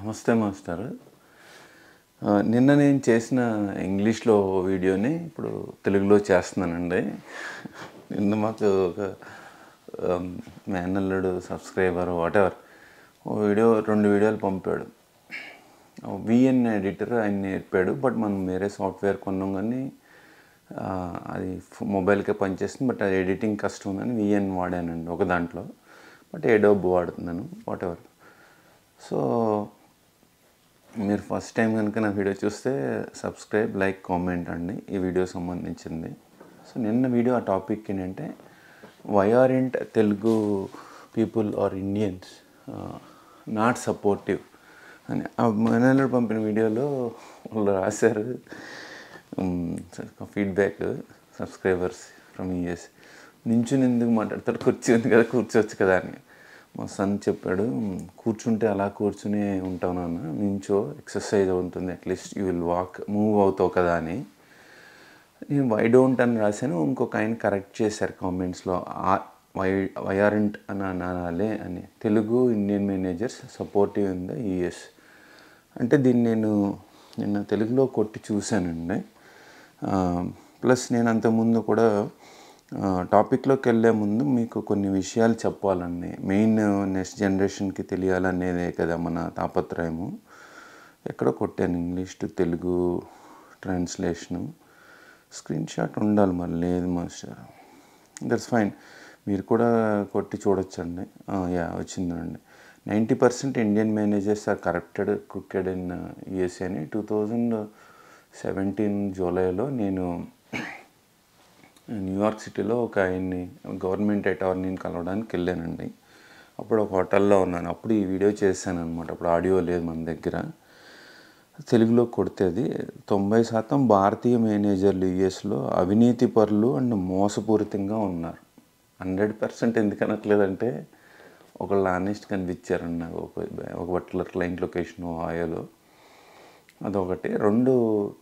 నమస్తే మాస్టర్. నిన్న నేను చేసిన ఇంగ్లీష్లో వీడియోని ఇప్పుడు తెలుగులో చేస్తున్నానండి. నిన్న మాకు ఒక మేనల్లుడు సబ్స్క్రైబర్ వాటెవర్ ఓ వీడియో రెండు వీడియోలు పంపాడు. విఎన్ ఎడిటర్ ఆయన నేర్పాడు బట్ మనం వేరే సాఫ్ట్వేర్ కొన్నాం కానీ అది మొబైల్కే పనిచేస్తుంది బట్ అది ఎడిటింగ్ కష్టం అని విఎన్ వాడానండి ఒక దాంట్లో. బట్ ఏడోబ్ వాడుతున్నాను వాటెవర్. సో మీరు ఫస్ట్ టైం కనుక నా వీడియో చూస్తే సబ్స్క్రైబ్ లైక్ కామెంట్ అండి. ఈ వీడియో సంబంధించింది. సో నిన్న వీడియో ఆ టాపిక్ ఏంటంటే why aren't Telugu people or Indians not supportive అని ఆ పంపిన వీడియోలో వాళ్ళు రాశారు. ఫీడ్బ్యాక్ సబ్స్క్రైబర్స్ ఫ్రమ్ యూఎస్ నించుని ఎందుకు మాట్లాడతాడు కుర్చీ ఉంది కదా కూర్చోవచ్చు కదా అని. మా సన్ చెప్పాడు కూర్చుంటే అలా కూర్చునే ఉంటావు నాన్న నించో ఎక్సర్సైజ్ అవుతుంది at least you will walk move అవుతావు కదా అని. నేను వై డోంట్ అని రాశాను. ఇంకొక ఆయన కరెక్ట్ చేశారు కామెంట్స్లో వై వైఆర్ంట్ అని అనాలే అని. Telugu Indian managers supportive in the US అంటే దీన్ని నేను నిన్న తెలుగులో కొట్టి చూశానండి. ప్లస్ నేను అంతకుముందు కూడా టాపిక్లోకి వెళ్ళే ముందు మీకు కొన్ని విషయాలు చెప్పాలండి. మెయిన్ నెక్స్ట్ జనరేషన్కి తెలియాలనేదే కదా మన తాపత్రయము. ఎక్కడో కొట్టాను English to Telugu translation. Screenshot ఉండాలి మరి లేదు మాస్టర్. That's fine. మీరు కూడా కొట్టి చూడొచ్చండి. యా వచ్చిందండి. Ninety percent Indian managers are corrupted cricket in USA అని టూ థౌజండ్ సెవెంటీన్ జూలైలో నేను న్యూయార్క్ సిటీలో ఒక ఆయన్ని గవర్నమెంట్ అటార్నీని కలవడానికి వెళ్ళానండి. అప్పుడు ఒక హోటల్లో ఉన్నాను. అప్పుడు ఈ వీడియో చేశాను అనమాట అప్పుడు ఆడియో లేదు మన దగ్గర. తెలుగులో కొడితే అది. తొంభై శాతం భారతీయ మేనేజర్లు యుఎస్లో అవినీతి పరులు అండ్ మోసపూరితంగా ఉన్నారు. హండ్రెడ్ పర్సెంట్ ఎందుకు అనట్లేదంటే ఒకళ్ళు ఆనెస్ట్ కనిపించారండి నాకు ఒక ఒక పర్టికులర్ క్లయింట్ లొకేషన్ ఆయోలో అదొకటి. రెండు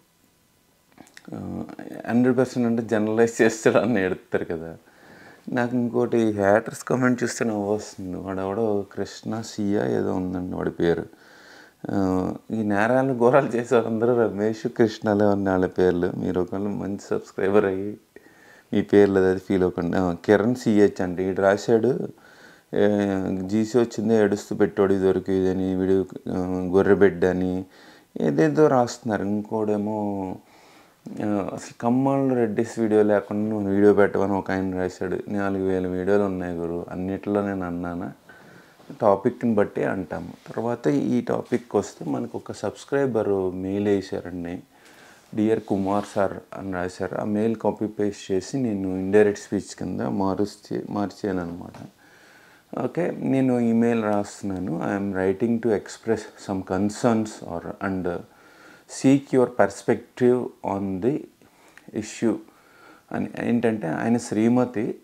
హండ్రెడ్ పర్సెంట్ అంటే జనరలైజ్ చేస్తాడు అని ఎడతారు కదా. నాకు ఇంకోటి హ్యాటర్స్ కామెంట్ చూస్తే నవ్వు వస్తుంది వాడు కృష్ణ సియా ఏదో ఉందండి వాడి పేరు. ఈ నేరాలు ఘోరాలు చేసేవాళ్ళందరూ అందరూ రమేష్ కృష్ణలే ఉన్న వాళ్ళ పేర్లు. మీరు ఒకవేళ మంచి సబ్స్క్రైబర్ అయ్యి మీ పేర్లు అది ఫీల్ అవ్వకండి కిరణ్ సిహెచ్ అంటే ఇటు రాశాడు జీసీ వచ్చిందే ఏడుస్తూ పెట్టాడు దొరికి ఇదని వీడు ఆ, గొర్రెబిడ్డ అని ఏదేదో రాస్తున్నారు. ఇంకోడేమో అసలు కమ్మాళ్ళు రెడ్డిస్ వీడియో లేకుండా నువ్వు వీడియో పెట్టమని ఒక ఆయన రాశాడు. నాలుగు వేల వీడియోలు ఉన్నాయి గురు. అన్నిట్లో నేను అన్నానా? టాపిక్ని బట్టి అంటాము. తర్వాత ఈ టాపిక్ వస్తే మనకు ఒక సబ్స్క్రైబర్ మెయిల్ వేసారండి డియర్ కుమార్ సార్ అని రాశారు. ఆ మెయిల్ కాపీ పేస్ట్ చేసి నేను ఇండైరెక్ట్ స్పీచ్ కింద మారుస్తే మార్చాను అనమాట ఓకే నేను ఈమెయిల్ రాస్తున్నాను. I'm writing to express some concerns or and seek your perspective on the issue అని ఏంటంటే ఆయన శ్రీమతి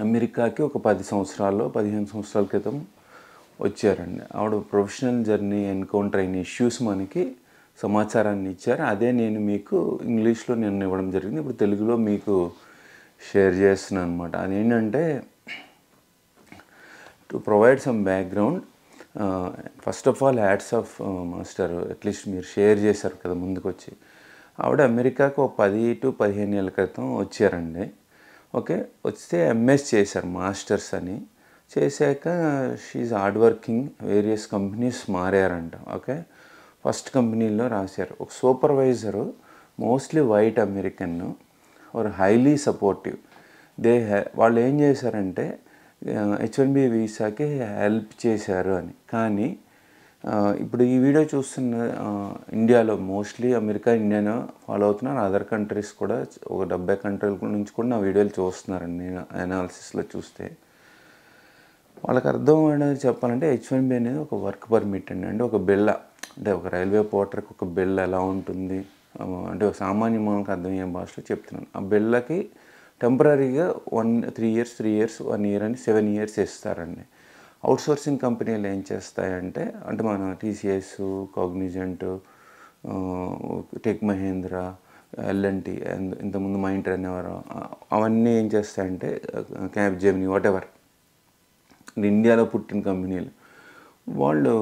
అమెరికాకి ఒక పది సంవత్సరాల్లో పదిహేను సంవత్సరాల క్రితం వచ్చారండి. ఆవిడ ప్రొఫెషనల్ జర్నీ ఎన్కౌంటర్ అయిన ఇష్యూస్ మనకి సమాచారాన్ని ఇచ్చారు. అదే నేను మీకు ఇంగ్లీష్లో నేను ఇవ్వడం జరిగింది. ఇప్పుడు తెలుగులో మీకు షేర్ చేస్తున్నాను అనమాట అదేంటంటే to provide some background first of all ads of master at least మీరు షేర్ చేశారు కదా ముందుకొచ్చి. ఆవిడ అమెరికాకు ఒక పది టు పదిహేను ఏళ్ళ క్రితం వచ్చారండి. ఓకే వస్తే ఎంఎస్ చేశారు మాస్టర్స్ అని. చేశాక she hard working various companies మారారంట. Okay first కంపెనీలో రాశారు. ఒక supervisor mostly white American are highly supportive they వాళ్ళు ఏం చేశారంటే హెచ్ వన్ బి వీసాకి హెల్ప్ చేశారు అని. కానీ ఇప్పుడు ఈ వీడియో చూస్తున్న ఇండియాలో మోస్ట్లీ అమెరికా ఇండియాను ఫాలో అవుతున్నారు. అదర్ కంట్రీస్ కూడా ఒక డెబ్బై కంట్రీల నుంచి కూడా నా వీడియోలు చూస్తున్నారండి నేను అనాలిసిస్లో చూస్తే. వాళ్ళకి అర్థం అనేది చెప్పాలంటే హెచ్ వన్ బి అనేది ఒక వర్క్ పర్మిట్ అండి. అంటే ఒక బిళ్ళ అంటే ఒక రైల్వే పోర్టర్కి ఒక బిళ్ళ ఎలా ఉంటుంది? అంటే ఒక సామాన్య మానవులకు అర్థమయ్యే భాషలో చెప్తున్నాను. ఆ బిళ్ళకి టెంపరీగా one three years three years one year అని సెవెన్ ఇయర్స్ ఇస్తారండి అవుట్సోర్సింగ్ కంపెనీలు ఏం చేస్తాయంటే అంటే మన TCS Cognizant Tech Mahindra L and T ఇంతకుముందు మైంటర్ అనేవారు అవన్నీ ఏం చేస్తాయంటే క్యాబ్ జెమిని వాట్ ఎవర్ ఇండియాలో పుట్టిన కంపెనీలు. వాళ్ళు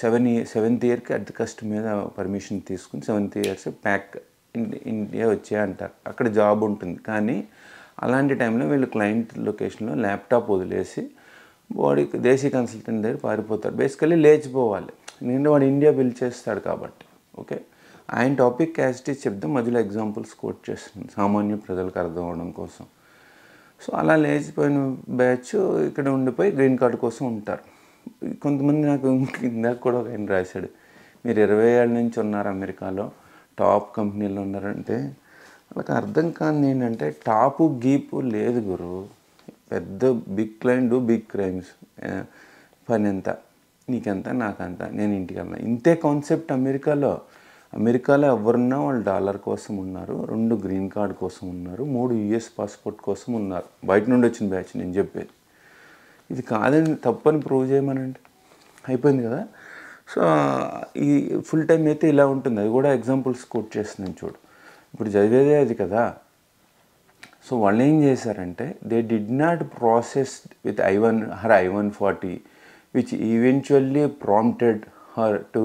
సెవెన్ ఇయర్ సెవెంత్ ఇయర్కి అట్ కస్ట్ మీద పర్మిషన్ తీసుకుని సెవెంత్ ఇయర్స్ ప్యాక్ ఇండియా వచ్చే అంటారు అక్కడ జాబ్ ఉంటుంది. కానీ అలాంటి టైంలో వీళ్ళు క్లయింట్ లొకేషన్లో ల్యాప్టాప్ వదిలేసి వాడి దేశీ కన్సల్టెంట్ దగ్గర పారిపోతారు. బేసికలీ లేచిపోవాలి. నేను వాడు ఇండియా బిల్ చేస్తాడు కాబట్టి. ఓకే? ఆయన టాపిక్ క్యాసిటీ చెప్తే మధ్యలో ఎగ్జాంపుల్స్ కోట్ చేస్తుంది. సామాన్య ప్రజలకు అర్థం అవడం కోసం. సో అలా లేచిపోయిన బ్యాచ్ ఇక్కడ ఉండిపోయి గ్రీన్ కార్డు కోసం ఉంటారు. కొంతమంది నాకు ఇందాక కూడా ఒక ఆయన రాశాడు. మీరు ఇరవై ఏళ్ళ నుంచి ఉన్నారు అమెరికాలో. టాప్ కంపెనీలో ఉన్నారంటే వాళ్ళకి అర్థం కాని ఏంటంటే టాపు గీపు లేదు గురు. పెద్ద బిగ్ క్లైంట్ బిగ్ క్రైమ్స్. పని ఎంత నీకెంత? నాకంత? నేను ఇంటికి వెళ్ళిన ఇంతే కాన్సెప్ట్ అమెరికాలో. అమెరికాలో ఎవరున్నా వాళ్ళు డాలర్ కోసం ఉన్నారు రెండు గ్రీన్ కార్డ్ కోసం ఉన్నారు మూడు యుఎస్ పాస్పోర్ట్ కోసం ఉన్నారు. బయట నుండి వచ్చిన బ్యాచ్ నేను చెప్పేది. ఇది కాదని తప్పని ప్రూవ్ చేయమనండి. అయిపోయింది కదా? సో ఈ ఫుల్ టైం అయితే ఇలా ఉంటుంది. అది కూడా ఎగ్జాంపుల్స్ కోట్ చేస్తున్నాను చూడు. ఇప్పుడు చదివేదే అది కదా. సో వాళ్ళు ఏం చేశారంటే they did not process with I one her I one forty which eventually prompted her to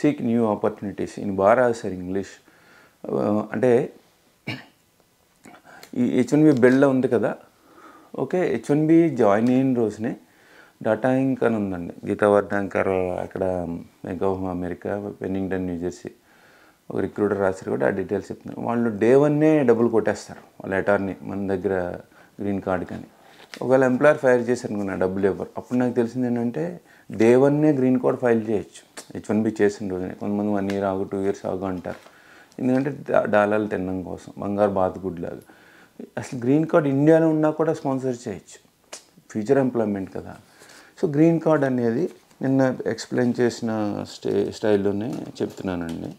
seek new opportunities in బాగా రాశారు ఇంగ్లీష్ అంటే ఈ హెచ్ వన్ బి బెల్లో ఉంది కదా. Okay H one B join అయిన రోజునే డాటా ఇంక్ అని ఉందండి. గీతా వర్ధాంకర్ అక్కడ Bank of America Pennington New Jersey ఒక రిక్రూటర్ రాశారు కూడా ఆ డీటెయిల్స్ చెప్తున్నారు. వాళ్ళు డే వన్నే డబ్బులు కొట్టేస్తారు వాళ్ళ అటార్నీ మన దగ్గర గ్రీన్ కార్డ్ కానీ. ఒకవేళ ఎంప్లాయర్ ఫైర్ చేశారు అనుకున్నా డబ్బులు ఇవ్వరు. అప్పుడు నాకు తెలిసింది ఏంటంటే డే వన్నే గ్రీన్ కార్డ్ ఫైల్ చేయొచ్చు. హెచ్ వన్ బి చేసిన రోజునే. కొంతమంది వన్ ఇయర్ ఆగు టూ ఇయర్స్ ఆగు అంటారు. ఎందుకంటే డాలర్లు తినడం కోసం బంగారు బాతుగుడ్లాగా అసలు గ్రీన్ కార్డ్ ఇండియాలో ఉన్నా కూడా స్పాన్సర్ చేయొచ్చు. ఫ్యూచర్ ఎంప్లాయ్మెంట్ కదా. సో గ్రీన్ కార్డ్ అనేది నిన్న ఎక్స్ప్లెయిన్ చేసిన స్టే స్టైల్లోనే చెప్తున్నానండి.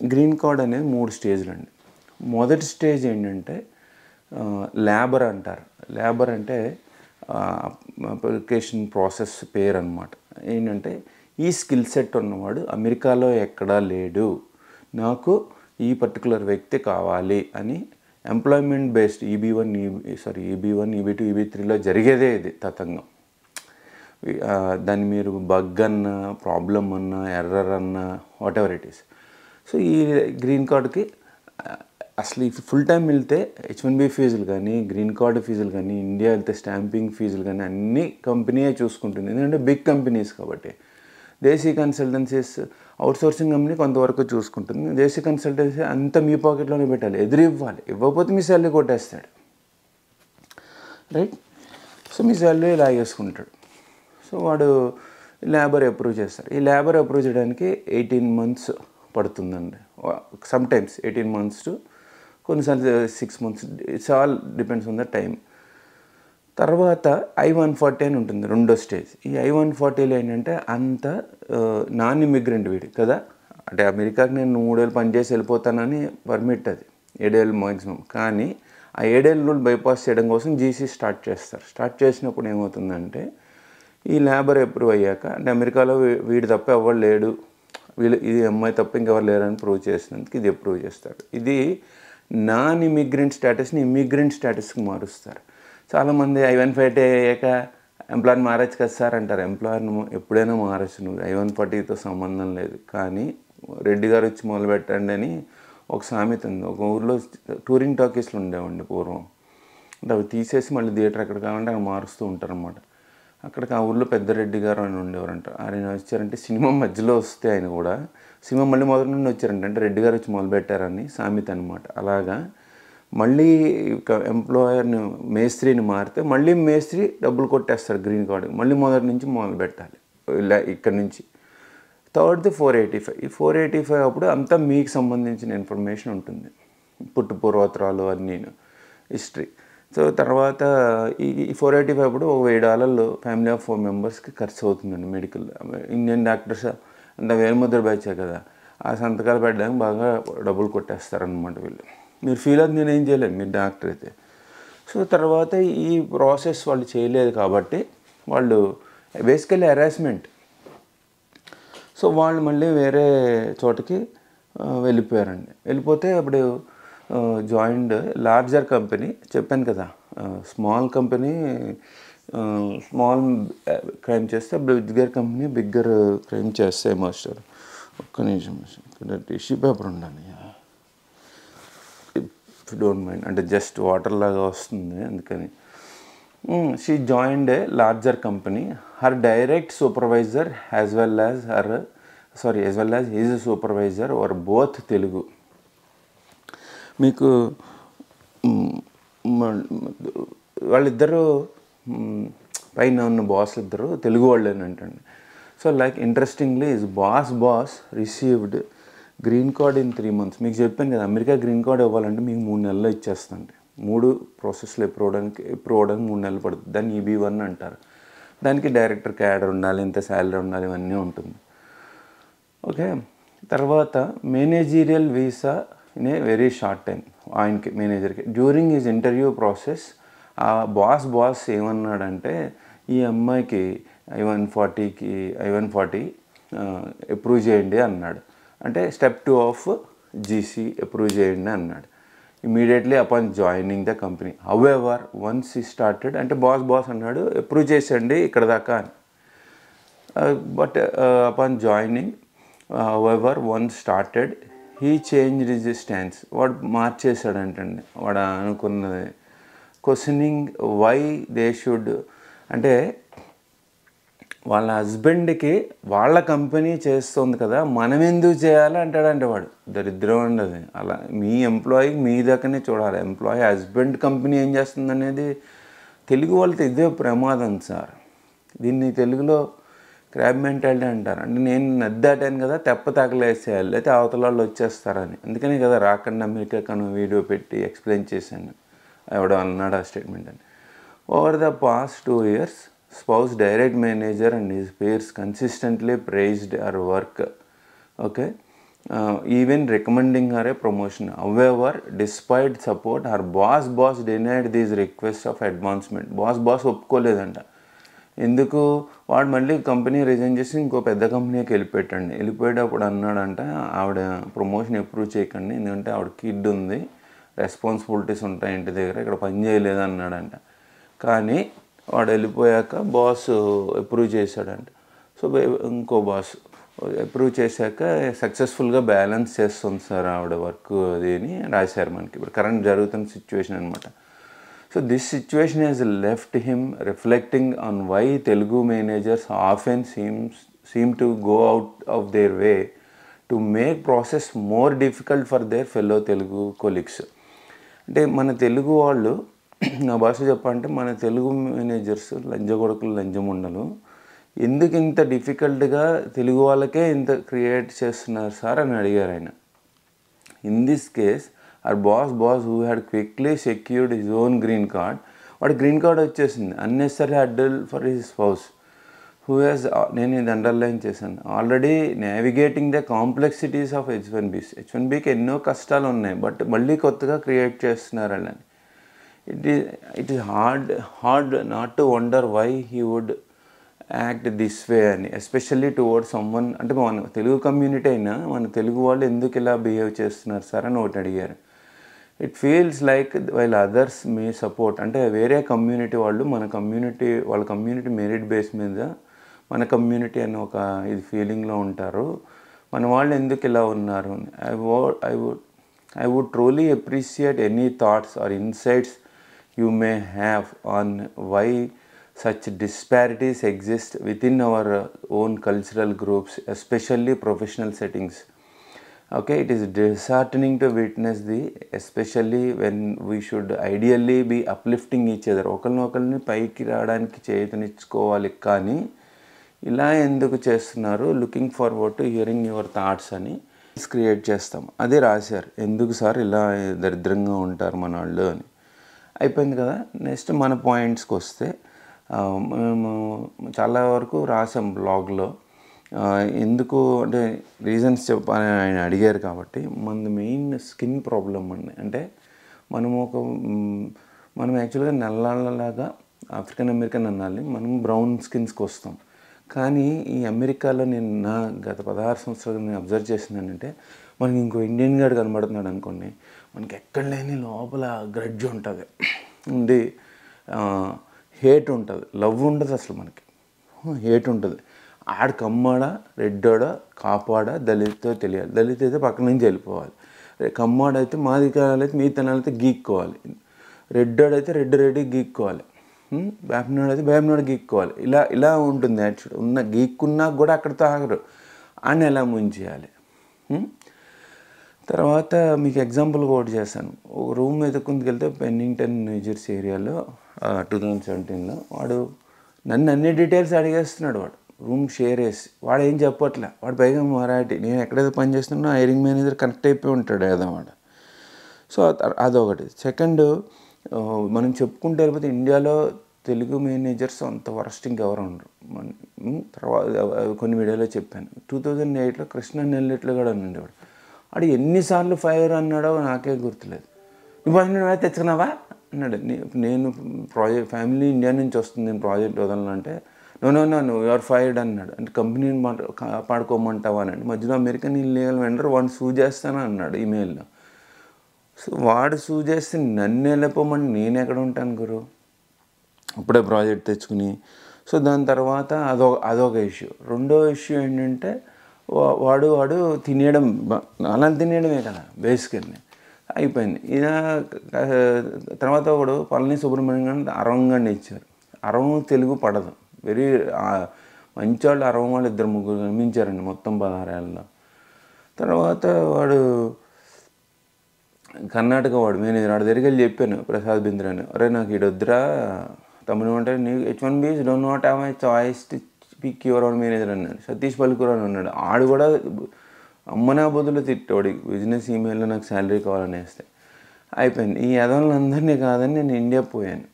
గ్రీన్ కార్డ్ అనేది మూడు స్టేజ్లు అండి. మొదటి స్టేజ్ ఏంటంటే లేబర్ అంటారు. లేబర్ అంటే అప్లికేషన్ ప్రాసెస్ పేరు అనమాట ఏంటంటే ఈ స్కిల్ సెట్ ఉన్నవాడు అమెరికాలో ఎక్కడా లేడు. నాకు ఈ పర్టికులర్ వ్యక్తి కావాలి అని employment based EB one EB sorry EB one EB two EB త్రీలో జరిగేదే ఇది తతంగం. దాన్ని మీరు బగ్ అన్నా ప్రాబ్లం అన్నా ఎర్రర్ అన్నా whatever it is so ఈ గ్రీన్ కార్డ్కి అసలు ఈ ఫుల్ టైం వెళ్తే హెచ్ వన్ బి ఫీజులు కానీ గ్రీన్ కార్డు ఫీజులు కానీ ఇండియా వెళ్తే స్టాంపింగ్ ఫీజులు కానీ అన్ని కంపెనీయే చూసుకుంటుంది. ఎందుకంటే బిగ్ కంపెనీస్ కాబట్టి. దేశీ కన్సల్టెన్సీస్ అవుట్సోర్సింగ్ కంపెనీ కొంతవరకు చూసుకుంటుంది. దేశీ కన్సల్టెన్సీ అంతా మీ పాకెట్లోనే పెట్టాలి. ఎదురు ఇవ్వాలి. ఇవ్వకపోతే మీ శాలరీ కొట్టేస్తాడు. రైట్ సో మీ శాలరీ లాగేసుకుంటాడు సో వాడు లేబర్ అప్రూవ్ చేస్తారు. ఈ లేబర్ అప్రూవ్ చేయడానికి ఎయిటీన్ మంత్స్ పడుతుందండి. Sometimes eighteen months to కొన్నిసార్లు six months it's all depends on the time తర్వాత ఐ వన్ ఫార్టీ అని ఉంటుంది రెండో స్టేజ్. ఈ ఐ వన్ ఫార్టీలో ఏంటంటే అంత నాన్ ఇమిగ్రెంట్ వీడి కదా. అంటే అమెరికాకి నేను మూడేళ్ళు పనిచేసి వెళ్ళిపోతానని పర్మిట్ అది. ఏడేళ్ళు మ్యాక్సిమం కానీ ఆ ఏడేళ్ళు రూల్ బైపాస్ చేయడం కోసం జీసీ స్టార్ట్ చేస్తారు. స్టార్ట్ చేసినప్పుడు ఏమవుతుందంటే ఈ లేబర్ అప్రూవ్ అయ్యాక అంటే అమెరికాలో వీడి తప్ప ఎవరు లేడు వీళ్ళు ఇది అమ్మాయి తప్ప ఇంకెవరు లేరని ప్రూవ్ చేసినందుకు ఇది అప్రూవ్ చేస్తారు ఇది నాన్ ఇమిగ్రెంట్ స్టేటస్ని ఇమిగ్రెంట్ స్టేటస్కి మారుస్తారు. చాలామంది ఐ వన్ ఫైవ్ అయ్యాక ఎంప్లాయర్ మారచ్చు కదా సార్ అంటారు. ఎంప్లాయర్ను ఎప్పుడైనా మారచ్చు నువ్వు. ఐ వన్ ఫార్టీతో సంబంధం లేదు. కానీ రెడ్డి గారు వచ్చి మొదలు పెట్టండి అని ఒక సామెత ఉంది. ఒక ఊర్లో టూరింగ్ టాకీస్లు ఉండేవండి పూర్వం. అంటే అవి తీసేసి మళ్ళీ థియేటర్ ఎక్కడ కావాలంటే అక్కడ మారుస్తూ ఉంటారనమాట అక్కడికి ఆ ఊర్లో పెద్దరెడ్డి గారు అని ఉండేవారంట. ఆయన వచ్చారంటే సినిమా మధ్యలో వస్తే ఆయన కూడా సినిమా మళ్ళీ మొదటి నుండి వచ్చారంట. అంటే రెడ్డి గారు వచ్చి మొదలుపెట్టారని సామెత అనమాట అలాగా మళ్ళీ ఎంప్లాయర్ని మేస్త్రిని మారితే మళ్ళీ మేస్త్రి డబ్బులు కొట్టేస్తారు గ్రీన్ కార్డు మళ్ళీ మొదటి నుంచి మొదలు పెట్టాలి. ఇలా ఇక్కడ నుంచి. థర్డ్ది ఫోర్ ఎయిటీ ఫైవ్. ఈ ఫోర్ ఎయిటీ ఫైవ్ అప్పుడు అంతా మీకు సంబంధించిన ఇన్ఫర్మేషన్ ఉంటుంది. పుట్టు పూర్వోత్తరాలు అన్నీ హిస్టరీ. సో తర్వాత ఈ ఫోర్ ఎయిటీ ఫైవ్ అప్పుడు ఒక వెయ్యి డాలర్లు ఫ్యామిలీ ఆఫ్ ఫోర్ మెంబర్స్కి ఖర్చు అవుతుందండి మెడికల్ ఇండియన్ డాక్టర్స్ అంత వేలుముద్ర బ్యాచే కదా. ఆ సంతకాలు పెట్టడానికి బాగా డబ్బులు కొట్టేస్తారనమాట వీళ్ళు. మీరు ఫీల్ అవుతుంది నేను ఏం చేయలేదు మీరు డాక్టర్ అయితే. సో తర్వాత ఈ ప్రాసెస్ వాళ్ళు చేయలేదు కాబట్టి వాళ్ళు బేసికలీ హెరాస్మెంట్ సో వాళ్ళు మళ్ళీ వేరే చోటకి వెళ్ళిపోయారండి. వెళ్ళిపోతే అప్పుడు జాయింట్ లార్జర్ కంపెనీ చెప్పాను కదా స్మాల్ కంపెనీ స్మాల్ క్రైమ్ చేస్తే బిగ్గర్ కంపెనీ బిగ్గర్ క్రైమ్ చేస్తాయి మాస్టర్ ఒక్క నిమిషం ఇక్కడ టిష్యూ పేపర్ ఉండాలి. ఇఫ్ డోంట్ మైండ్ అంటే జస్ట్ వాటర్ లాగా వస్తుంది అందుకని. She joined a larger company her direct supervisor as well as her sorry as well as his supervisor are both Telugu మీకు వాళ్ళిద్దరూ పైన ఉన్న బాస్ ఇద్దరు Telugu వాళ్ళేనంటండి. So like interestingly his boss boss received green card in three months. మీకు చెప్పాను కదా America green card ఇవ్వాలంటే మీకు మూడు నెలలు ఇచ్చేస్తుంది మూడు ప్రాసెస్లో ఎప్పుడు అవడానికి ఎప్పుడు అవడానికి మూడు నెలలు పడుతుంది. దాన్ని ఈబీ వన్ అంటారు. దానికి డైరెక్టర్ క్యాడర్ ఉండాలి ఇంత శాలరీ ఉండాలి ఇవన్నీ ఉంటుంది. ఓకే? తర్వాత managerial visa in a very short time ఆయనకి మేనేజర్కి డ్యూరింగ్ హిజ్ ఇంటర్వ్యూ ప్రాసెస్ ఆ బాస్ బాస్ ఏమన్నాడంటే ఈ అమ్మాయికి ఐ వన్ ఫార్టీకి ఐ వన్ ఫార్టీ అప్రూవ్ చేయండి అన్నాడు. అంటే step two of GC approve చేయండి అన్నాడు. Immediately upon joining the company however once he started అంటే బాస్ బాస్ అన్నాడు అప్రూవ్ చేసేయండి ఇక్కడ దాకా అని. But upon joining however one started he change his stance వాడు మార్చేశాడంటండి. వాడు అనుకున్నది. క్వశ్చనింగ్ వై దే షుడ్ అంటే వాళ్ళ హస్బెండ్కి వాళ్ళ కంపెనీ చేస్తుంది కదా మనం ఎందుకు చేయాలి అంటాడంటే వాడు. దరిద్రం అండి అది. అలా మీ ఎంప్లాయీ మీ దగ్గరనే చూడాలి. ఎంప్లాయీ హస్బెండ్ కంపెనీ ఏం చేస్తుంది అనేది తెలుగు వాళ్ళతో ఇదే ప్రమాదం సార్. దీన్ని తెలుగులో క్రాబ్ మెంటాలిటీ అంటారు. అంటే నేను నద్దాటాను కదా తెప్ప తగలేసేయాలి లేకపోతే అవతల వాళ్ళు వచ్చేస్తారని. అందుకనే కదా రాకుండా మీకు కను వీడియో పెట్టి ఎక్స్ప్లెయిన్ చేశాను. ఎవడో అన్నాడు ఆ స్టేట్మెంట్ అని. Over the past two years spouse direct manager and his peers consistently praised our work okay even recommending her a promotion however despite support her boss boss denied these request of advancement boss boss ఒప్పుకోలేదంట. ఎందుకు? వాడు మళ్ళీ company resign చేసి ఇంకో పెద్ద కంపెనీకి వెళ్ళిపెట్టండి. వెళ్ళిపోయేటప్పుడు అన్నాడంట ఆవిడ ప్రమోషన్ ఎప్రూవ్ చేయకండి ఎందుకంటే ఆవిడ కిడ్ ఉంది రెస్పాన్సిబిలిటీస్ ఉంటాయి ఇంటి దగ్గర ఇక్కడ పని చేయలేదు అన్నాడంట. కానీ వాడు వెళ్ళిపోయాక బాస్ అప్రూవ్ చేశాడంట. సో ఇంకో బాస్ అప్రూవ్ చేశాక సక్సెస్ఫుల్గా బ్యాలెన్స్ చేస్తుంది సార్ ఆవిడ వర్క్ అది అని రాశారు మనకి. ఇప్పుడు కరెంట్ జరుగుతున్న సిచ్యువేషన్ అనమాట so this situation has left him reflecting on why Telugu managers often seems seem to go out of their way to make process more difficult for their fellow Telugu colleagues అంటే మన తెలుగు వాళ్ళు నా భాష చెప్పాలంటే మన Telugu managers లంజగొడకలు లంజముండలు ఎందుకు ఇంత డిఫికల్ట్గా తెలుగు వాళ్ళకే ఇంత క్రియేట్ చేస్తున్నారు సార్ అని అడిగారు ఆయన. In this case our boss boss who had quickly secured his own green card వాడి గ్రీన్ కార్డ్ వచ్చేసింది. Unnecessary hurdle for his spouse who has నేను ఇది అండర్లైన్ చేశాను. Already navigating the complexities of H one Bs H one బీకి ఎన్నో కష్టాలు ఉన్నాయి but మళ్ళీ కొత్తగా క్రియేట్ చేస్తున్నారు వాళ్ళని it is it is hard hard not to wonder why he would act this way అని ఎస్పెషల్లీ టువర్డ్స్ సమ్మన్ అంటే మన తెలుగు కమ్యూనిటీ అయినా మన తెలుగు వాళ్ళు ఎందుకు ఇలా బిహేవ్ చేస్తున్నారు సార్ అని ఒకటి అడిగారు. It feels like while others me support అంటే వేరే కమ్యూనిటీ వాళ్ళు మన కమ్యూనిటీ వాళ్ళ కమ్యూనిటీ మెరిట్ బేస్ మీద మన కమ్యూనిటీ అని ఒక ఇది ఫీలింగ్లో ఉంటారు మన వాళ్ళు ఎందుకు ఇలా ఉన్నారు ఐ వో I would I would truly appreciate any thoughts or insights you may have on why such disparities exist within our uh, own cultural groups, especially professional settings. Okay, it is disheartening to witness the, especially when we should ideally be uplifting each other. ఒకరిని ఒకరిని పైకి రావడానికి చేతనిచ్చుకోవాలి కానీ ఇలా ఎందుకు చేస్తున్నారు? Looking forward to hearing your thoughts అని క్రియేట్ చేస్తాం. అదే రాశారు. ఎందుకు సార్ ఇలా దరిద్రంగా ఉంటారు మన వాళ్ళు అని. అయిపోయింది కదా? నెక్స్ట్ మన పాయింట్స్కి వస్తే మేము చాలా వరకు రాసాం బ్లాగ్లో ఎందుకు అంటే రీజన్స్ చెప్పని ఆయన అడిగారు కాబట్టి మన మెయిన్ స్కిన్ ప్రాబ్లం అండి. అంటే మనము ఒక మనం యాక్చువల్గా నల్లాళ్ళలాగా ఆఫ్రికన్ అమెరికన్ అనాలి మనం బ్రౌన్ స్కిన్స్కి వస్తాం. కానీ ఈ అమెరికాలో నేను నా గత పదహారు సంవత్సరాలు నేను అబ్జర్వ్ చేసిందంటే మనకి ఇంకో ఇండియన్ గార్డ్ కనబడుతున్నాడు అనుకోండి మనకి ఎక్కడ లేని లోపల గ్రడ్జ్ ఉంటుంది. ఉండి హేట్ ఉంటుంది. లవ్ ఉండదు అసలు మనకి. హేట్ ఉంటుంది. ఆడ కమ్మాడా రెడ్డోడా కాపాడా దళితో తెలియాలి. దళిత అయితే పక్కన నుంచి వెళ్ళిపోవాలి. కమ్మాడైతే మాది కాలైతే మీ తనాలైతే గీక్కోవాలి. రెడ్డోడైతే రెడ్ రెడ్డి గీక్కోవాలి. ఉమ్, అయితే వేపనాడు గీక్కోవాలి. ఇలా ఇలా ఉంటుంది యాక్చువల్ ఉన్న గీక్కున్నా కూడా అక్కడితో ఆగరు. అని ఎలా ముంచేయాలి? తర్వాత మీకు ఎగ్జాంపుల్ కోట్ చేస్తాను. ఒక రూమ్ మీద వెళ్తే పెన్నింగ్టన్ న్యూజెర్సీ ఏరియాలో టూ థౌజండ్ సెవెంటీన్లో వాడు నన్ను అన్ని డీటెయిల్స్ అడిగేస్తున్నాడు వాడు. రూమ్ షేర్ చేసి వాడు ఏం చెప్పట్లే. వాడు పైగా మరాఠీ. నేను ఎక్కడైతే పని చేస్తున్నా ఐరింగ్ మేనేజర్ కనెక్ట్ అయిపోయి ఉంటాడు ఏదన్నమాట వాడు సో అదొకటి. సెకండ్ మనం చెప్పుకుంటే వెళ్ళిపోతే ఇండియాలో తెలుగు మేనేజర్స్ అంత వరస్ట్ ఇంకెవరు ఉండరు. తర్వాత కొన్ని వీడియోలో చెప్పాను. టూ థౌజండ్ ఎయిట్లో కృష్ణ నెల్లెట్లు కూడా ఉండేవాడు. వాడు ఎన్నిసార్లు ఫైర్ అన్నాడో నాకే గుర్తులేదు. నువ్వు పైన తెచ్చుకున్నావా? అన్నాడు. నేను ప్రాజెక్ట్ ఫ్యామిలీ ఇండియా నుంచి వస్తుంది నేను ప్రాజెక్ట్ వదలనంటే నో నో నో నువ్వు ఫైర్డ్ అన్నాడు. అంటే కంపెనీని మాట కాపాడుకోమంటావా అన్నాడు మధ్యలో అమెరికన్ ఇల్లీగల్ వెండర్ వాడిని సూ చేస్తాను అన్నాడు ఈమెయిల్లో సో వాడు సూ చేస్తే నన్ను వెళ్ళిపోమని నేను ఎక్కడ ఉంటాను గురు? ఇప్పుడే ప్రాజెక్ట్ తెచ్చుకుని. సో దాని తర్వాత అదొక అదొక ఇష్యూ రెండో ఇష్యూ ఏంటంటే వా- వాడు వాడు తినేయడం అలా తినేయడమే కదా బేసికల్లీ అయిపోయింది. ఇలా తర్వాత ఒకడు పళని సుబ్రహ్మణ్యం గారిని అరవంగాన్ని ఇచ్చారు. అరవం తెలుగు పడదు. వెరీ మంచి వాళ్ళు అరవం వాళ్ళు ఇద్దరు ముగ్గురు కనిపించారండి మొత్తం పదహారేళ్ళలో తర్వాత వాడు కర్ణాటక వాడు మేనేజర్ వాడి దగ్గరికి వెళ్ళి చెప్పాను ప్రసాద్ బింద్ర అని అరే నాకు ఇటు వద్దురా తమ్ముడు అంటే నీ H one Bs don't not have my choice to pick your own manager అన్నాడు. సతీష్ పల్కూర్ అని ఉన్నాడు. ఆడు కూడా అమ్మనా బదులు తిట్టాడు బిజినెస్ ఈమెయిల్లో నాకు శాలరీ కావాలని వేస్తే అయిపోయింది. ఈ యదవులందరినీ కాదని నేను ఇండియా పోయాను.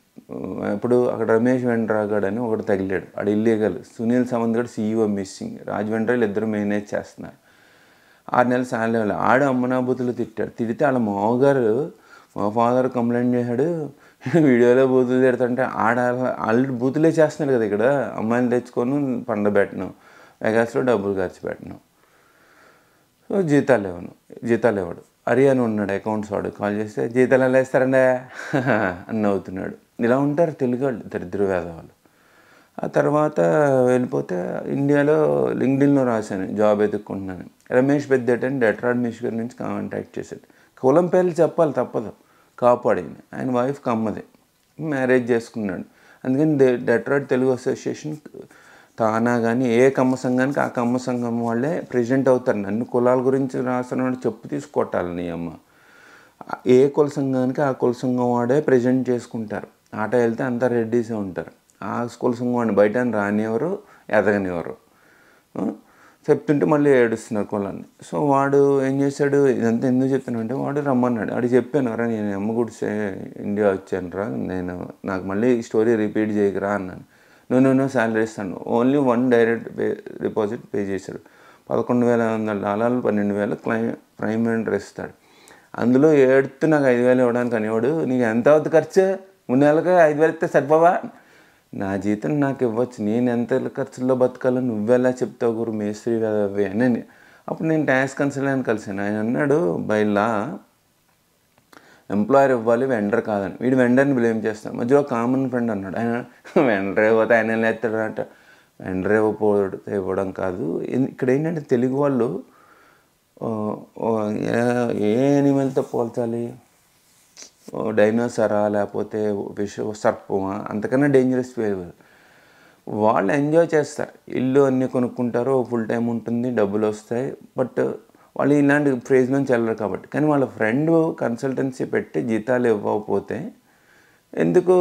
ఇప్పుడు అక్కడ రమేష్ వెంట్రాగడ్ అని ఒకటి తగిలాడు. ఆడు ఇల్లీగల్ సునీల్ సమంత్ గడ్ సీఈఓ మిస్సింగ్ రాజ్ వెండ్రాలు ఇద్దరు మేనేజ్ చేస్తున్నారు. ఆరు నెలలు శాలరీ ఇవ్వాలి. ఆడు అమ్మనాబూతులు తిట్టాడు. తిడితే వాళ్ళ మామగారు మా ఫాదర్ కంప్లైంట్ చేశాడు. వీడియోలో బూతులు తిడుతుంటే ఆడ ఆల్రెడీ బూతులే చేస్తున్నాడు కదా ఇక్కడ. అమ్మాయిలు తెచ్చుకొని పండబెట్టను వెగాస్లో డబ్బులు ఖర్చు పెట్టను. సో జీతాలు ఇవ్వను. జీతాలు ఇవ్వడు. అరి అని ఉన్నాడు అకౌంట్స్ వాడు. కాల్ చేస్తే జీతాలు ఎలా ఇస్తారండే అని నవ్వుతున్నాడు. ఇలా ఉంటారు తెలుగు వాళ్ళు దరిద్ర వేదవాళ్ళు. ఆ తర్వాత వెళ్ళిపోతే ఇండియాలో లింక్డిన్లో రాశాను జాబ్ ఎదుర్కొంటున్నాను రమేష్ పెద్ద అని డెట్రాడ్ మిషిగర్ నుంచి కాంటాక్ట్ చేశాడు. కులం పేర్లు చెప్పాలి తప్పదు కాపాడింది ఆయన వైఫ్ కమ్మదే మ్యారేజ్ చేసుకున్నాడు. అందుకని డె డెట్రాడ్ తెలుగు అసోసియేషన్ తానా కానీ ఏ కమ్మ సంఘానికి ఆ కమ్మ సంఘం వాళ్ళే ప్రెసిడెంట్ అవుతారు. నన్ను కులాల గురించి రాస్తున్నాడు చెప్పు తీసుకొట్టాలి నీ అమ్మ. ఏ కుల సంఘానికి ఆ కుల సంఘం వాడే ప్రజెంట్ చేసుకుంటారు. ఆట వెళ్తే అంతా రెడ్డీసే ఉంటారు. ఆ కుల సంఘం బయట రానివ్వరు ఎదగనివ్వరు. చెప్తుంటే మళ్ళీ ఏడుస్తున్నారు కులాన్ని. సో వాడు ఏం చేశాడు? ఇదంతా ఎందుకు చెప్తానంటే వాడు రమ్మన్నాడు. వాడు చెప్పాను రా నేను అమ్మ గుడిసే ఇండియా వచ్చాను రా నేను నాకు మళ్ళీ స్టోరీ రిపీట్ చేయకరా అన్నాను. నువ్వు నేను శాలరీ ఇస్తాను. Only one direct pay deposit pay చేశాడు. పదకొండు వేల వందల డాలర్లు పన్నెండు వేలు క్లైమ్ ప్రైమ్ మినిస్టర్ ఇస్తాడు. అందులో ఏడుతూ నాకు ఐదు వేలు ఇవ్వడానికి అనేవాడు నీకు ఎంత అవుతుంది ఖర్చు? మూడు నెలలకి ఐదు వేలు ఇస్తే సరిపోవా నా జీతం నాకు ఇవ్వచ్చు. నేను ఎంత ఖర్చుల్లో బతకాలో నువ్వెలా చెప్తావు గురు మేస్త్రి కదా అవి అని అప్పుడు నేను ట్యాక్స్ కన్సల్టెంట్ కలిసాను ఆయన అన్నాడు బైలా ఎంప్లాయర్ ఇవ్వాలి వెండర్ కాదని. వీడు వెండర్ని బ్లేమ్ చేస్తాను మధ్యలో కామన్ ఫ్రెండ్ అన్నాడు. ఆయన వెండర్ ఇవ్వతే ఆయన లేస్తాడంట. వెండర్ ఇవ్వకపోతే ఇవ్వడం కాదు. ఇక్కడ ఏంటంటే తెలుగు వాళ్ళు ఏ- ఏ యానిమల్తో పోల్చాలి? డైనోసరా లేకపోతే విష సర్పమా? అంతకన్నా డేంజరస్ వేవ్ వాళ్ళు ఎంజాయ్ చేస్తారు. ఇల్లు అన్నీ కొనుక్కుంటారు ఫుల్ టైం ఉంటుంది డబ్బులు వస్తాయి. బట్ వాళ్ళు ఇలాంటి ఫ్రేజ్ నుంచి వెళ్ళరు కాబట్టి. కానీ వాళ్ళ ఫ్రెండ్ కన్సల్టెన్సీ పెట్టి జీతాలు ఇవ్వకపోతే ఎందుకు?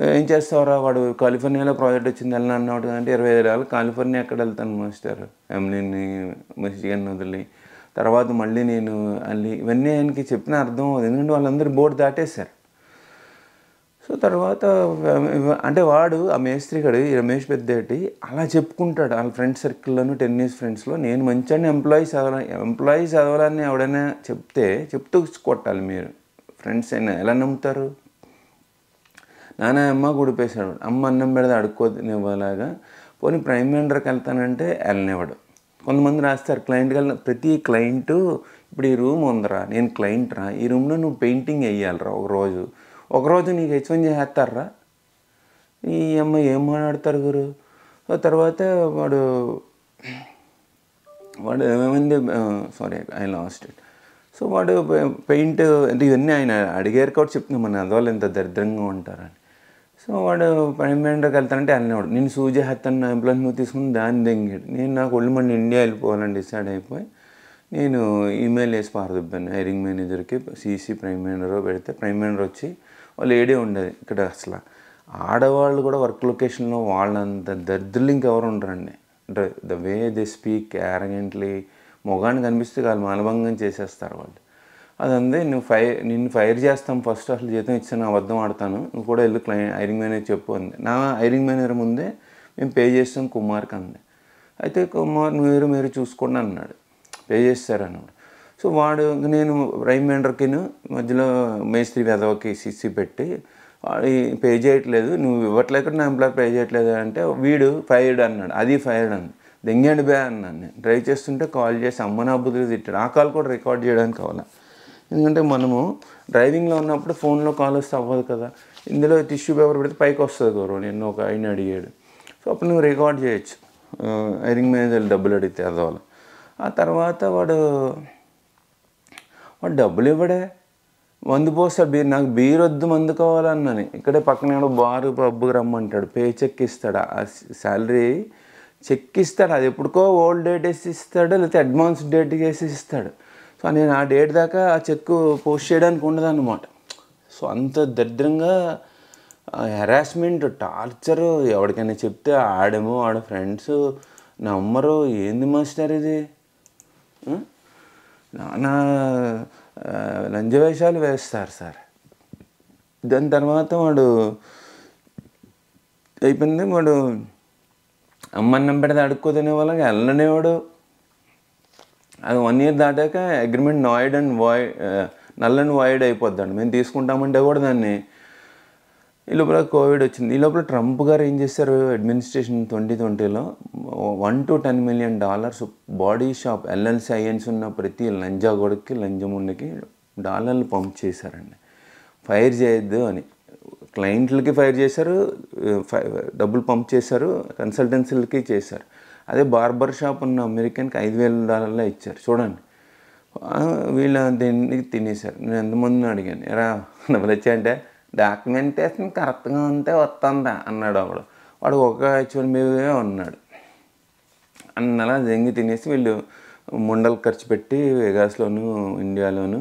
ఏం చేస్తావురా వాడు? కాలిఫోర్నియాలో ప్రాజెక్ట్ వచ్చింది వెళ్ళిన అన్నాడు అంటే ఇరవై ఐదు ఏళ్ళు కాలిఫోర్నియా ఎక్కడ వెళ్తాను మాస్టర్? ఎమ్లీని మిషిగన్ వదిలి. తర్వాత మళ్ళీ నేను అల్లి ఇవన్నీ ఆయనకి చెప్పిన అర్థం ఎందుకంటే వాళ్ళందరూ బోర్డు దాటేశారు. సో తర్వాత అంటే వాడు ఆ మేస్త్రిగాడు రమేష్ పెద్దేటి అలా చెప్పుకుంటాడు. వాళ్ళ ఫ్రెండ్ సర్కిల్లోను టెన్నిస్ ఫ్రెండ్స్లో నేను మంచి ఎంప్లాయీస్ చదవాలి ఎంప్లాయీస్ చదవాలని ఎవడైనా చెప్తే చెప్తూ కొట్టాలి మీరు. ఫ్రెండ్స్ అయినా ఎలా నమ్ముతారు? నాన్న అమ్మ గుడిపేశాడు. అమ్మ అన్నం పెడితే అడుక్కోనివ్వలాగా. పోనీ ప్రైమ్ మినిస్టర్కి వెళ్తానంటే వెళ్ళనివ్వడు. కొంతమంది రాస్తారు క్లయింట్ వెళ్ళిన ప్రతి క్లయింట్ ఇప్పుడు ఈ రూమ్ ఉందిరా నేను క్లయింట్ రా ఈ రూమ్లో నువ్వు పెయింటింగ్ వేయాలిరా ఒక రోజు. ఒక రోజు నీకు హెచ్వన్ చేస్తారా ఈ అమ్మాయి ఏం మాట్లాడతారు గురు? తర్వాత వాడు వాడు ఏమైంది? Sorry I lost it so వాడు పెయింట్ అంటే ఇవన్నీ ఆయన అడిగారు కాబట్టి చెప్తున్నాం మన అదవాళ్ళు ఎంత దరిద్రంగా ఉంటారని. సో వాడు ప్రైమ్ వెళ్తానంటే అన్నవాడు నేను సూజీ హత్తన్ నా ఎంప్లాయ్ నువ్వు తీసుకుని దాన్ని దెంగాడు. నేను నాకు ఒళ్ళు మన ఇండియా వెళ్ళిపోవాలని డిసైడ్ అయిపోయి నేను ఈమెయిల్ వేసి పారదొబ్బాను. హైరింగ్ మేనేజర్కి సీసీ ప్రైమ్ మేనేజర్ పెడితే ప్రైమ్ మేనేజర్ వచ్చి వాళ్ళు ఏడే ఉండేది ఇక్కడ అసలు. ఆడవాళ్ళు కూడా వర్క్ లొకేషన్లో వాళ్ళంత దరిద్రులు ఇంకెవరు ఉండరండి. అంటే the way they speak arrogantly మొగాన్ని కనిపిస్తే వాళ్ళు మానభంగం చేసేస్తారు వాళ్ళు. అదందే నువ్వు ఫైర్ నిన్ను ఫైర్ చేస్తాం ఫస్ట్ అసలు జీతం ఇచ్చాను అబద్ధం ఆడతాను నువ్వు కూడా వెళ్ళి క్లై ఐరింగ్ మేనేజర్ చెప్పు అంది. నా ఐరింగ్ మేనేజర్ ముందే మేము పే చేస్తాం కుమార్కి అంది. అయితే కుమార్ మీరు మీరు చూసుకోండి అన్నాడు. పే చేస్తారన్నాడు సో వాడు నేను రైమ్ మినిస్టర్కి మధ్యలో మేస్త్రి వెదవకి సిసి పెట్టి వాడు పే చేయట్లేదు నువ్వు ఇవ్వట్లేక నా ఎంప్లాయ్ పే చేయట్లేదు అంటే వీడు ఫైర్డ్ అన్నాడు. అది ఫైర్డ్ అన్నాడు దెంగండి బే అన్నాను నేను. డ్రైవ్ చేస్తుంటే కాల్ చేసి అమ్మనా బుద్ధి తిట్టాడు. ఆ కాల్ కూడా రికార్డ్ చేయడానికి కావాలా? ఎందుకంటే మనము డ్రైవింగ్లో ఉన్నప్పుడు ఫోన్లో కాల్ వస్తే అవ్వదు కదా. ఇందులో టిష్యూ పేపర్ పెడితే పైకి వస్తుంది గౌరవ నిన్న ఒక ఆయన అడిగాడు. సో అప్పుడు నువ్వు రికార్డ్ చేయొచ్చు. ఐరింగ్ మేనేజర్ డబ్బులు అడిగితే అదవాలి ఆ తర్వాత వాడు వాడు డబ్బులు ఇవ్వడే. మందు పోస్తాడు బీర్ నాకు బీర్ వద్దు మందు కావాలన్నాను. ఇక్కడే పక్కన ఏడో బారు పబ్బుకి రమ్మంటాడు. పే చెక్ ఇస్తాడు? ఆ శాలరీ చెక్ ఇస్తాడు? అది ఎప్పుడుకో ఓల్డ్ డేట్ వేసి ఇస్తాడు లేకపోతే అడ్వాన్స్ డేట్ వేసి ఇస్తాడు. సో నేను ఆ డేట్ దాకా ఆ చెక్ పోస్ట్ చేయడానికి ఉండదు అనమాట సో అంత దరిద్రంగా హెరాస్మెంట్ టార్చరు ఎవరికైనా చెప్తే ఆడేమో ఆడ ఫ్రెండ్స్ నమ్మరు. ఏంది మాస్టర్ ఇది? నానా లంజవేషాలు వేస్తారు సార్. దాని తర్వాత వాడు అయిపోయింది. వాడు అమ్మన్నం పెడితే అడుక్కోదనే వాళ్ళకి వెళ్ళనేవాడు. అది వన్ ఇయర్ దాటాక agreement null and void null and void అయిపోద్దండి. మేము తీసుకుంటామంటే కూడా దాన్ని ఈ లోపల కోవిడ్ వచ్చింది. ఈ లోపల ట్రంప్ గారు ఏం చేశారు? అడ్మినిస్ట్రేషన్ ట్వంటీ ట్వంటీలో one to ten million dollars body shop LLC ఐఎన్స్ ఉన్న ప్రతి లంజా గొడక్కి లంజముండకి డాలర్లు పంప్ చేశారండి. ఫైర్ చేయొద్దు అని. క్లయింట్లకి ఫైర్ చేశారు uh, ఫై- డబ్బులు పంప్ చేశారు కన్సల్టెన్సీలకి చేశారు. అదే బార్బర్ షాప్ ఉన్న అమెరికన్కి ఐదు వేల డాలర్లే ఇచ్చారు. చూడండి. వీళ్ళు వీళ్ళ దీన్ని తినేశారు. నేను ఎంతమందిని అడిగాను. ఎరా డబ్బులు వచ్చాయంటే డాక్యుమెంటేషన్ కరెక్ట్గా ఉంటే వస్తుందా? అన్నాడు అప్పుడు వాడు ఒక యాక్చువల్ మీదే ఉన్నాడు. అన్నలా జంగి తినేసి వీళ్ళు ముండలు ఖర్చు పెట్టి వెగాస్లోను ఇండియాలోను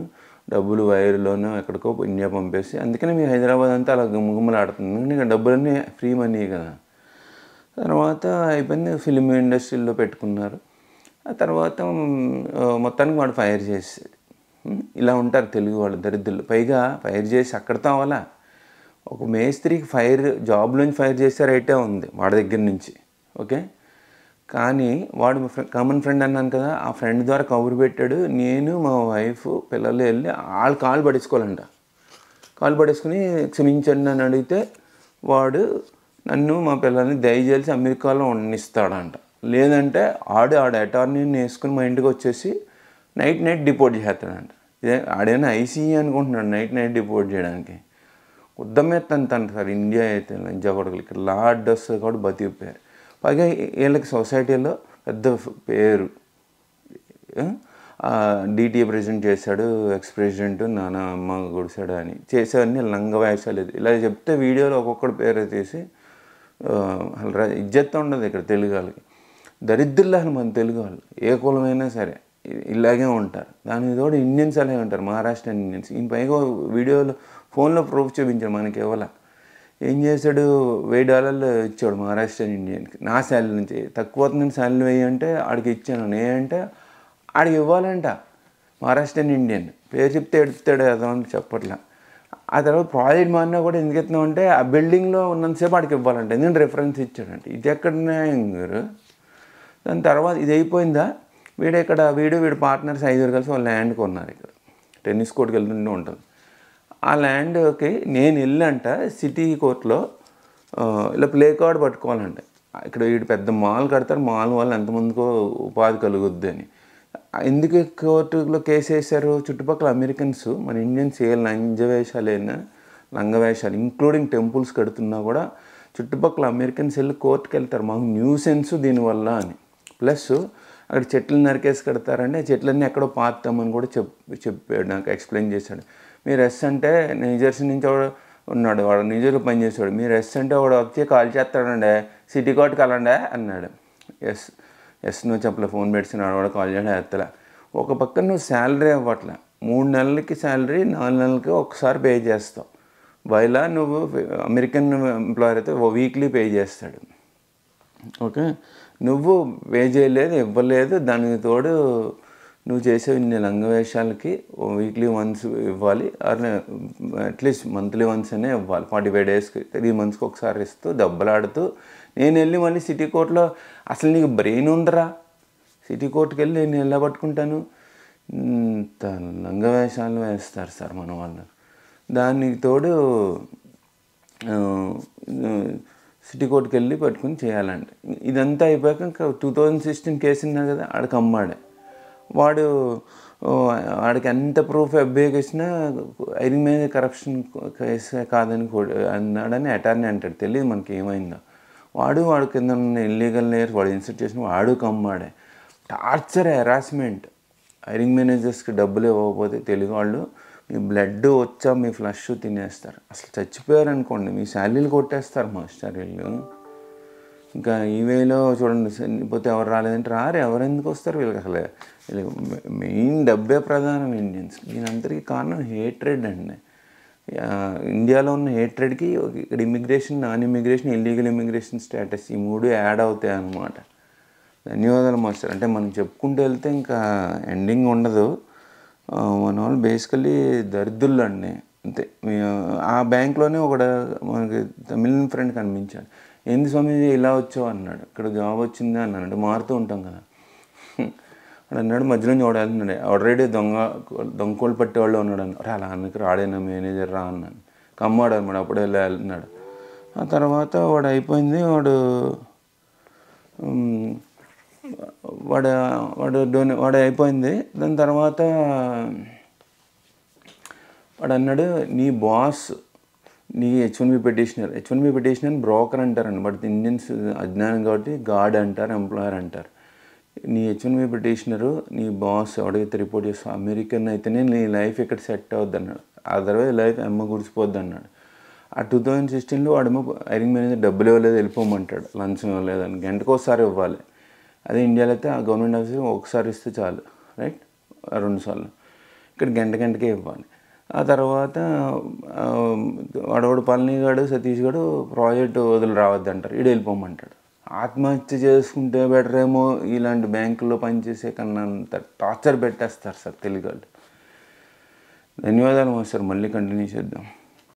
డబ్బులు వైర్లోనూ ఎక్కడికో ఇండియా పంపేసి అందుకనే మీ హైదరాబాద్ అంతా అలా గుమ్మగుమ్మలాడుతుంది ఎందుకంటే డబ్బులన్నీ ఫ్రీ మనీ కదా. తర్వాత అయిపోయింది ఫిలిం ఇండస్ట్రీలో పెట్టుకున్నారు. ఆ తర్వాత మొత్తానికి వాడు ఫైర్ చేసి ఇలా ఉంటారు తెలుగు వాళ్ళు దరిద్రులు. పైగా ఫైర్ చేసి అక్కడితో అవ్వాలా ఒక మేస్త్రికి ఫైర్ జాబ్లోంచి ఫైర్ చేశారైతే ఉంది వాడి దగ్గర నుంచి ఓకే? కానీ వాడు కామన్ ఫ్రెండ్ అన్నాను కదా ఆ ఫ్రెండ్ ద్వారా కబురు పెట్టాడు నేను మా వైఫ్ పిల్లలు వెళ్ళి వాళ్ళు కాలు పడేసుకోవాలంట. కాలు పడేసుకుని క్షమించండి అని అడిగితే వాడు నన్ను మా పిల్లల్ని దయచేసి అమెరికాలో ఉండనిస్తాడంట. లేదంటే ఆడు ఆడ అటార్నీని వేసుకుని మా ఇంటికి వచ్చేసి నైట్ నైట్ డిపోర్ట్ చేస్తాడంట. ఇదే ఆడైనా ఐసీఈ అనుకుంటున్నాడు నైట్ నైట్ డిపోర్ట్ చేయడానికి? ఉద్దమెత్తాను సార్ ఇండియా అయితే లంజా కొడుకులు ఇక్కడ లా కూడా బతికిపోయారు పైగా వీళ్ళకి సొసైటీలో పెద్ద పేరు. డిటిఏ ప్రెసిడెంట్ చేశాడు ఎక్స్ ప్రెసిడెంట్ నాన్న అమ్మ గుడిసాడు అని. చేసేవన్నీ లంగ వయసాలేదు ఇలా చెప్తే వీడియోలో ఒక్కొక్కటి పేరు తీసి అసలు ఇజ్జత్ ఉండదు ఇక్కడ తెలుగు వాళ్ళకి. దరిద్రులు మన తెలుగు వాళ్ళు. ఏ కులమైనా సరే ఇలాగే ఉంటారు. దాని తోడు ఇండియన్స్ అలాగే ఉంటారు. మహారాష్ట్ర ఇండియన్స్. ఈ పైగా వీడియోలో ఫోన్లో ప్రూఫ్ చూపించాడు మనకి ఇవ్వాల ఏం చేశాడు? వెయ్యి డాలర్లు ఇచ్చాడు మహారాష్ట్ర ఇండియన్కి. నా శాలరీ నుంచి. తక్కువ అవుతుందని శాలరీ వెయ్యి అంటే ఆడికి ఇచ్చాను. నేనంటే ఆడికి ఇవ్వాలంట. మహారాష్ట్ర ఇండియన్. పేరు చెప్తే ఎడుతాడు అదో అని చెప్పట్లా. ఆ తర్వాత ప్రాజెక్ట్ మారినా కూడా ఎందుకు ఎత్తున్నావు అంటే ఆ బిల్డింగ్లో ఉన్నంతసేపు ఆడికి ఇవ్వాలంటే. ఎందుకంటే రిఫరెన్స్ ఇచ్చాడంటే. ఇది ఎక్కడ న్యాయం గారు? దాని తర్వాత ఇది అయిపోయిందా? వీడు ఇక్కడ వీడు వీడు పార్ట్నర్స్ ఐదుగురు కలిసి వాళ్ళు ల్యాండ్ కొన్నారు ఇక్కడ. టెన్నిస్ కోర్ట్కి వెళ్తుంటే ఉంటుంది ఆ ల్యాండ్కి నేను వెళ్ళంట సిటీ కోర్టులో ఇలా ప్లే కార్డ్ పట్టుకోవాలంట. ఇక్కడ వీడు పెద్ద మాల్ కడతారు మాల్ వల్ల ఎంతమందికో ఉపాధి కలుగుద్ది అని. ఎందుకు కోర్టులో కేసు వేశారు? చుట్టుపక్కల అమెరికన్స్ మన ఇండియన్స్ ఏ లంజ లంగవేషాలు లంగ వేషాలు ఇంక్లూడింగ్ టెంపుల్స్ కడుతున్నా కూడా చుట్టుపక్కల అమెరికన్స్ వెళ్ళి కోర్టుకి వెళ్తారు. మాకు న్యూసెన్స్ దీనివల్ల అని. ప్లస్ అక్కడ చెట్లు నరికేసి కడతారంటే చెట్లన్నీ ఎక్కడో పాతామని కూడా చెప్ చెప్పాడు నాకు ఎక్స్ప్లెయిన్ చేశాడు. మీరు ఎస్ అంటే న్యూజెర్సీ నుంచి వాడు ఉన్నాడు. వాడు న్యూజెర్సీలో పనిచేసాడు మీరు ఎస్ అంటే వాడు వచ్చి కాల్ చేస్తాడండే. సిటీ కోర్టుకి వెళ్ళండే అన్నాడు. ఎస్ ఎస్ నువ్వు చెప్పలే ఫోన్ పెట్టినాడు వాడు కాల్ చేయడం ఎత్తలే. ఒక పక్కన నువ్వు శాలరీ అవ్వట్లే. మూడు నెలలకి శాలరీ నాలుగు నెలలకి ఒకసారి పే చేస్తావు. వైలా నువ్వు అమెరికన్ ఎంప్లాయర్ అయితే వీక్లీ పే చేస్తాడు. ఓకే? నువ్వు పే చేయలేదు ఇవ్వలేదు దానికి తోడు నువ్వు చేసే ఇన్ని లంగవేషాలకి వీక్లీ వన్స్ ఇవ్వాలి or at least monthly once అనే ఇవ్వాలి. ఫార్టీ ఫైవ్ డేస్కి త్రీ మంత్స్కి ఒకసారి ఇస్తూ దెబ్బలాడుతూ నేను వెళ్ళి మళ్ళీ సిటీ కోర్టులో అసలు నీకు బ్రెయిన్ ఉందరా? సిటీ కోర్టుకి వెళ్ళి నేను ఎలా పట్టుకుంటాను? ఇంత లంగవేషాలు వేస్తారు సార్ మన వాళ్ళు. దానికి తోడు సిటీ కోర్టుకి వెళ్ళి పట్టుకుని చేయాలండి ఇదంతా అయిపోయాక ఇంకా టూ థౌజండ్ సిక్స్టీన్ కేసు ఉన్నా కదా ఆడికి అమ్మాడే. వాడు వాడికి ఎంత ప్రూఫ్ ఎఫ్ఐకి ఇచ్చినా ఐదు మీద కరప్షన్ కేసు కాదని అన్నాడని అటార్నీ అంటాడు. తెలియదు మనకి ఏమైందో. వాడు వాడు కింద ఉన్న ఇల్లీగల్ లేయర్స్ వాడు ఇన్సర్ట్ చేసిన వాడు కమ్మాడే. టార్చర్ హెరాస్మెంట్ హైరింగ్ మేనేజర్స్కి డబ్బులు ఇవ్వకపోతే తెలుగు వాళ్ళు మీ బ్లడ్ వచ్చా మీ ఫ్లష్ తినేస్తారు. అసలు చచ్చిపోయారు అనుకోండి మీ శాలరీలు కొట్టేస్తారు మాస్టర్ వీళ్ళు. ఇంకా ఈ వేలో చూడండి పోతే ఎవరు రాలేదంటే రారు ఎవరు ఎందుకు వస్తారు వీళ్ళకి అసలు? వీళ్ళకి మెయిన్ డబ్బే ప్రధానం ఇండియన్స్. అందరికీ కారణం హేట్రెడ్ అండి. ఇండియాలో ఉన్న హేట్రెడ్కి ఇక్కడ immigration non immigration illegal immigration status ఈ మూడు యాడ్ అవుతాయి అన్నమాట. ధన్యవాదాలు మాస్టర్. అంటే మనం చెప్పుకుంటూ వెళ్తే ఇంకా ఎండింగ్ ఉండదు. మన వాళ్ళు బేసికలీ దరిద్రులు అండి. అంతే. ఆ బ్యాంక్లోనే ఒక మనకి తమిళ ఫ్రెండ్ కనిపించాడు. ఏంది స్వామి ఇలా వచ్చావు? అన్నాడు. ఇక్కడ జాబ్ వచ్చిందా అన్నాడు. మారుతూ ఉంటాం కదా. అని అన్నాడు మధ్యలో చూడాలన్నాడు ఆల్రెడీ దొంగ దొంగకోళ్ళు పట్టేవాళ్ళు ఉన్నాడు అన్న రా అలా అన్నకి రాడేనా? మేనేజర్ రా అన్నాను కమ్మాడు అనమాట అప్పుడే వెళ్ళి వెళ్తున్నాడు ఆ తర్వాత వాడు అయిపోయింది. వాడు వాడు వాడు డోని వాడు అయిపోయింది. దాని తర్వాత వాడు అన్నాడు నీ బాస్ నీ H one B petitioner. H one B petitioner broker అంటారండి. బట్ ఇండియన్స్ అజ్ఞానం కాబట్టి గాడ్ అంటారు ఎంప్లాయర్ అంటారు. నీ హెచ్ వన్ బి నీ బాస్ ఎవడైతే రిపోర్ట్ చేస్తావు అమెరికన్ అయితేనే నీ లైఫ్ ఇక్కడ సెట్ అవుద్ది అన్నాడు అదర్వైజ్ లైఫ్ అమ్మ గుడిసిపోద్ది అన్నాడు ఆ టూ థౌజండ్ సిక్స్టీన్లో వాడేమో ఐరింగ్ మేనేజర్ డబ్బులు ఇవ్వలేదు వెళ్ళిపోమంటాడు. లంచ్ ఇవ్వలేదని. గంటకు ఒకసారి ఇవ్వాలి. అదే ఇండియాలో అయితే ఆ గవర్నమెంట్ ఆఫీసర్ ఒకసారి ఇస్తే చాలు. రైట్ రెండు సార్లు. ఇక్కడ గంట గంటకే ఇవ్వాలి. ఆ తర్వాత ఆ, వాడవాడు పళనిగాడు సతీష్ గాడు ప్రాజెక్ట్ వదిలి రావద్దంటారు. ఇడు వెళ్ళిపోమంటాడు. ఆత్మహత్య చేసుకుంటే బెటర్ ఏమో ఇలాంటి బ్యాంకుల్లో పనిచేసే కన్నా అంత టార్చర్ పెట్టేస్తారు సార్ తెలుగు వాళ్ళు. ధన్యవాదాలు సార్ మళ్ళీ కంటిన్యూ చేద్దాం.